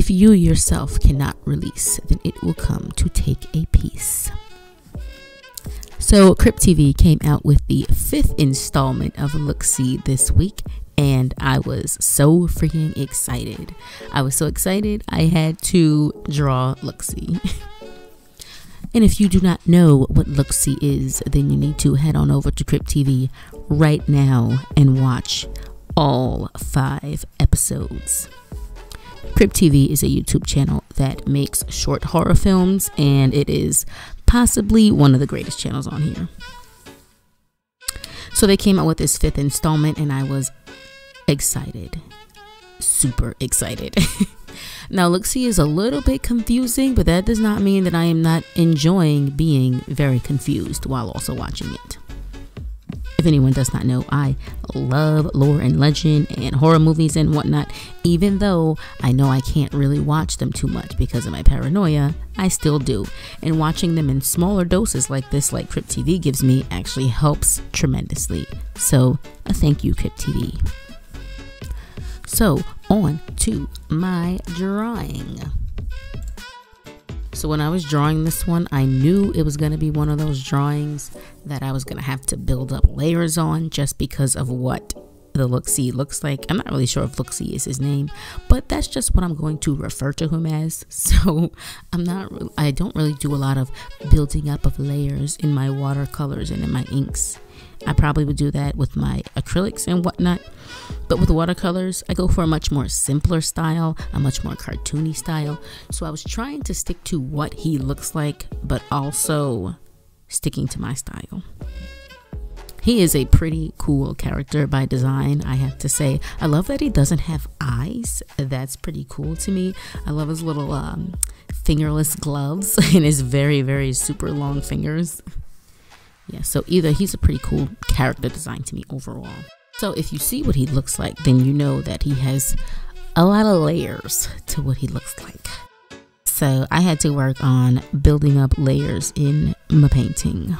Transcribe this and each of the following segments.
If you yourself cannot release, then it will come to take a piece. So, Crypt TV came out with the fifth installment of Look See this week, and I was so freaking excited. I was so excited, I had to draw See. and if you do not know what See is, then you need to head on over to Crypt TV right now and watch all five episodes. Crypt TV is a YouTube channel that makes short horror films, and it is possibly one of the greatest channels on here. So they came out with this fifth installment, and I was excited. Super excited. now, Look is a little bit confusing, but that does not mean that I am not enjoying being very confused while also watching it. If anyone does not know, I love lore and legend and horror movies and whatnot. Even though I know I can't really watch them too much because of my paranoia, I still do. And watching them in smaller doses like this, like Crypt TV gives me, actually helps tremendously. So, a thank you, Crypt TV. So, on to my drawing. So when I was drawing this one, I knew it was going to be one of those drawings that I was going to have to build up layers on just because of what the Look-See looks like. I'm not really sure if Look-See is his name, but that's just what I'm going to refer to him as. So I'm not, I don't really do a lot of building up of layers in my watercolors and in my inks. I probably would do that with my acrylics and whatnot. But with watercolors, I go for a much more simpler style, a much more cartoony style. So I was trying to stick to what he looks like, but also sticking to my style. He is a pretty cool character by design, I have to say. I love that he doesn't have eyes. That's pretty cool to me. I love his little um, fingerless gloves and his very, very super long fingers. Yeah, so either he's a pretty cool character design to me overall. So if you see what he looks like, then you know that he has a lot of layers to what he looks like. So I had to work on building up layers in my painting.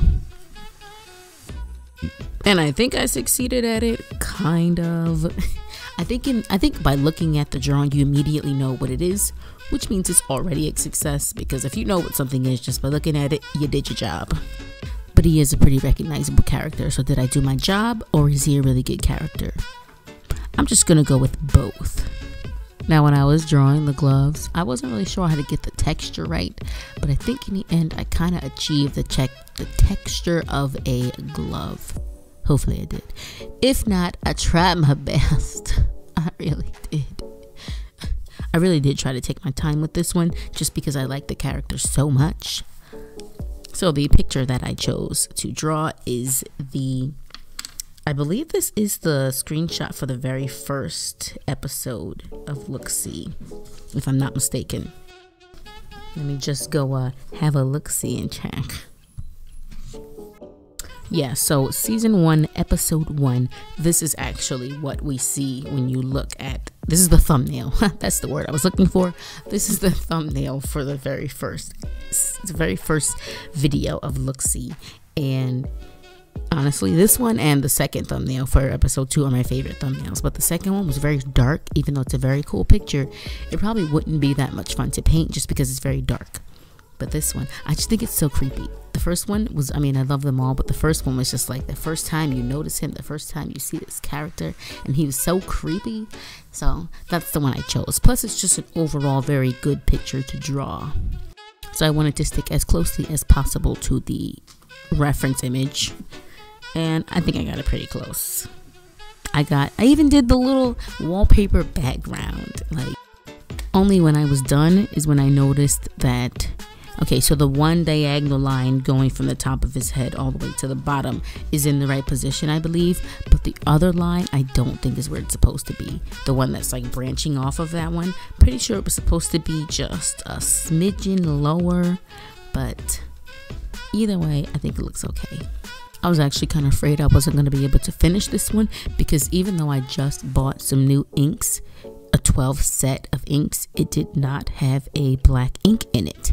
And I think I succeeded at it, kind of. I think in I think by looking at the drawing you immediately know what it is, which means it's already a success because if you know what something is just by looking at it, you did your job but he is a pretty recognizable character. So, did I do my job or is he a really good character? I'm just gonna go with both. Now, when I was drawing the gloves, I wasn't really sure how to get the texture right, but I think in the end, I kind of achieved the check the texture of a glove. Hopefully, I did. If not, I tried my best. I really did. I really did try to take my time with this one just because I like the character so much. So the picture that I chose to draw is the I believe this is the screenshot for the very first episode of Look See, if I'm not mistaken. Let me just go uh, have a look see and check. Yeah, so season one, episode one, this is actually what we see when you look at this is the thumbnail. That's the word I was looking for. This is the thumbnail for the very first the very first video of Look See. And honestly, this one and the second thumbnail for episode two are my favorite thumbnails. But the second one was very dark, even though it's a very cool picture. It probably wouldn't be that much fun to paint just because it's very dark. But this one, I just think it's so creepy. The first one was, I mean, I love them all, but the first one was just like the first time you notice him, the first time you see this character, and he was so creepy. So that's the one I chose. Plus, it's just an overall very good picture to draw. So I wanted to stick as closely as possible to the reference image. And I think I got it pretty close. I got, I even did the little wallpaper background. Like, only when I was done is when I noticed that Okay, so the one diagonal line going from the top of his head all the way to the bottom is in the right position, I believe. But the other line, I don't think is where it's supposed to be. The one that's like branching off of that one, pretty sure it was supposed to be just a smidgen lower. But either way, I think it looks okay. I was actually kind of afraid I wasn't going to be able to finish this one because even though I just bought some new inks, a 12 set of inks, it did not have a black ink in it.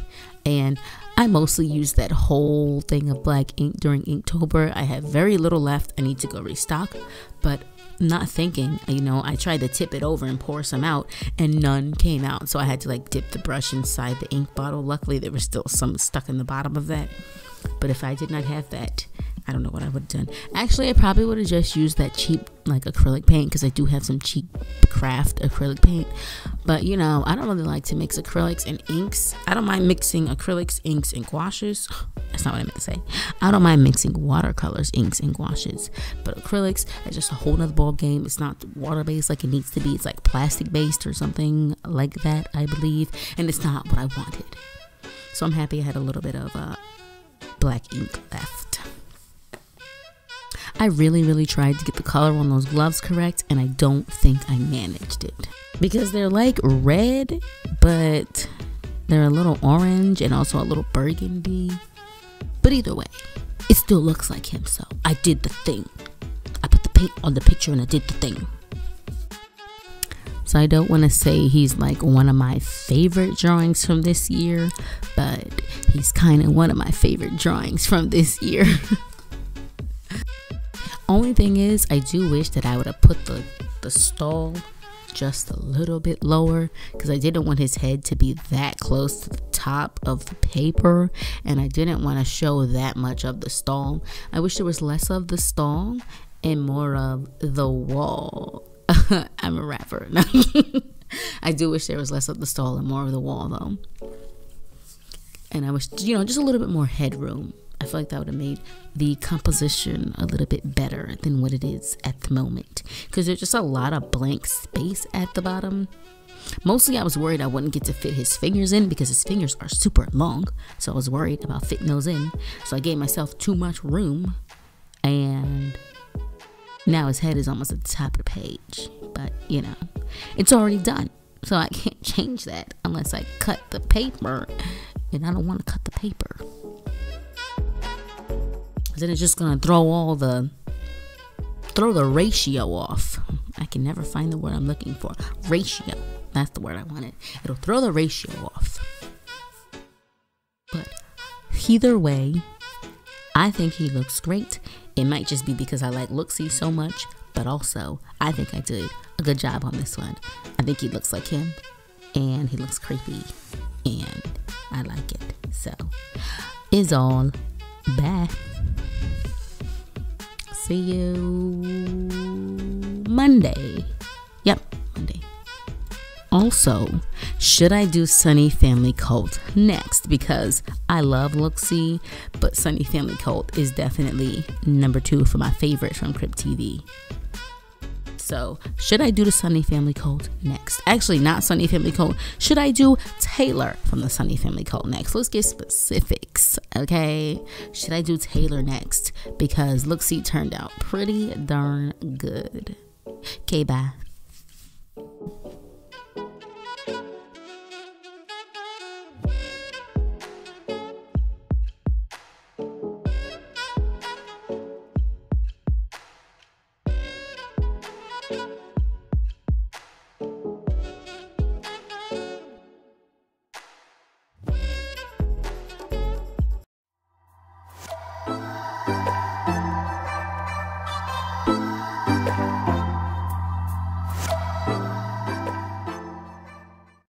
I mostly used that whole thing of black ink during Inktober. I have very little left. I need to go restock, but not thinking, you know, I tried to tip it over and pour some out and none came out. So I had to like dip the brush inside the ink bottle. Luckily, there was still some stuck in the bottom of that. But if I did not have that, I don't know what I would have done. Actually, I probably would have just used that cheap like acrylic paint because I do have some cheap craft acrylic paint. But you know, I don't really like to mix acrylics and inks. I don't mind mixing acrylics, inks, and gouaches. That's not what I meant to say. I don't mind mixing watercolors, inks, and gouaches. But acrylics is just a whole nother ball game. It's not water based like it needs to be. It's like plastic based or something like that, I believe. And it's not what I wanted. So I'm happy I had a little bit of uh, black ink left. I really, really tried to get the color on those gloves correct, and I don't think I managed it. Because they're like red, but they're a little orange and also a little burgundy. But either way, it still looks like him, so I did the thing. I put the paint on the picture and I did the thing. So I don't want to say he's like one of my favorite drawings from this year, but he's kind of one of my favorite drawings from this year. Only thing is, I do wish that I would have put the, the stall just a little bit lower because I didn't want his head to be that close to the top of the paper and I didn't want to show that much of the stall. I wish there was less of the stall and more of the wall. I'm a rapper. I do wish there was less of the stall and more of the wall though. And I wish, you know, just a little bit more headroom I feel like that would have made the composition a little bit better than what it is at the moment. Because there's just a lot of blank space at the bottom. Mostly I was worried I wouldn't get to fit his fingers in because his fingers are super long. So I was worried about fitting those in. So I gave myself too much room. And now his head is almost at the top of the page. But, you know, it's already done. So I can't change that unless I cut the paper. And I don't want to cut the paper then it's just gonna throw all the throw the ratio off. I can never find the word I'm looking for. Ratio. That's the word I wanted. It'll throw the ratio off. But either way, I think he looks great. It might just be because I like Look-See so much, but also I think I did a good job on this one. I think he looks like him and he looks creepy and I like it. So, is all. Bye see you Monday. Yep, Monday. Also, should I do Sunny Family Cult next? Because I love Look-See, but Sunny Family Cult is definitely number two for my favorite from Crypt TV. So, should I do the Sunny Family Cult next? Actually, not Sunny Family Cult. Should I do Taylor from the Sunny Family Cult next? Let's get specifics, okay? Should I do Taylor next? Because Look-See turned out pretty darn good. Okay, bye.